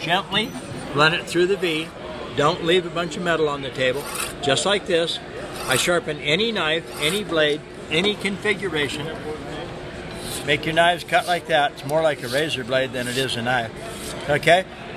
Gently run it through the V. Don't leave a bunch of metal on the table. Just like this. I sharpen any knife, any blade, any configuration. Make your knives cut like that. It's more like a razor blade than it is a knife. Okay?